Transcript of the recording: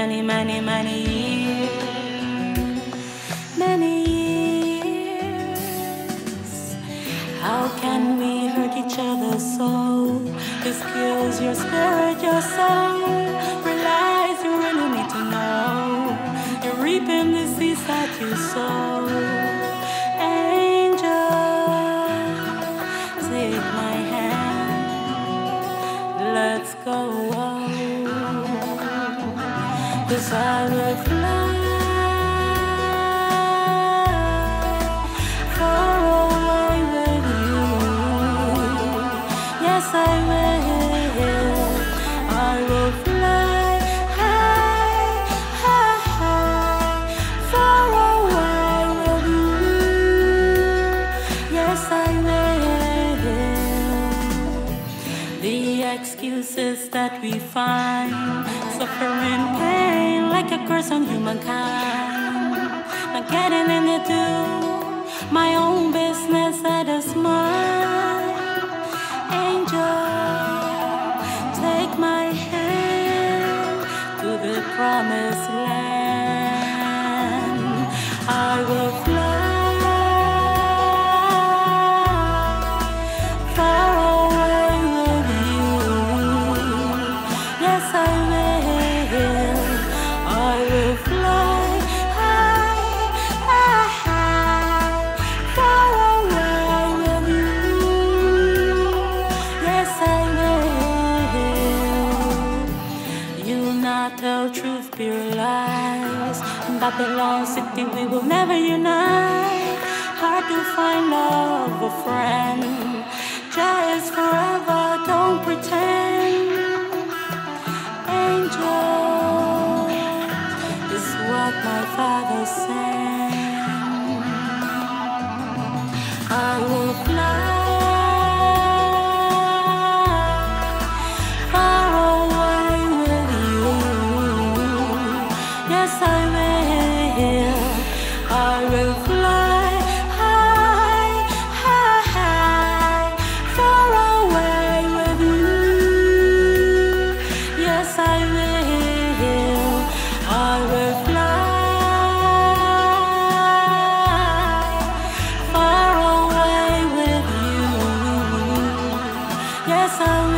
many, many, many years. Many years. How can we hurt each other so? This kills your spirit, your soul. Realize you really need to know. You're reaping the seeds that you sow. Let's go on. Cause I will fly. far away with you. Yes, I will. I will fly high, high, high, far away with you. Yes, I will. The excuses that we find, a curse on humankind. Not getting into my own business that is mine. Angel, take my hand to the promised land. I will truth, pure lies. Babylon City, we will never unite. Hard to find love or friend. Just forever, don't pretend. Angel is what my father said. I Yes,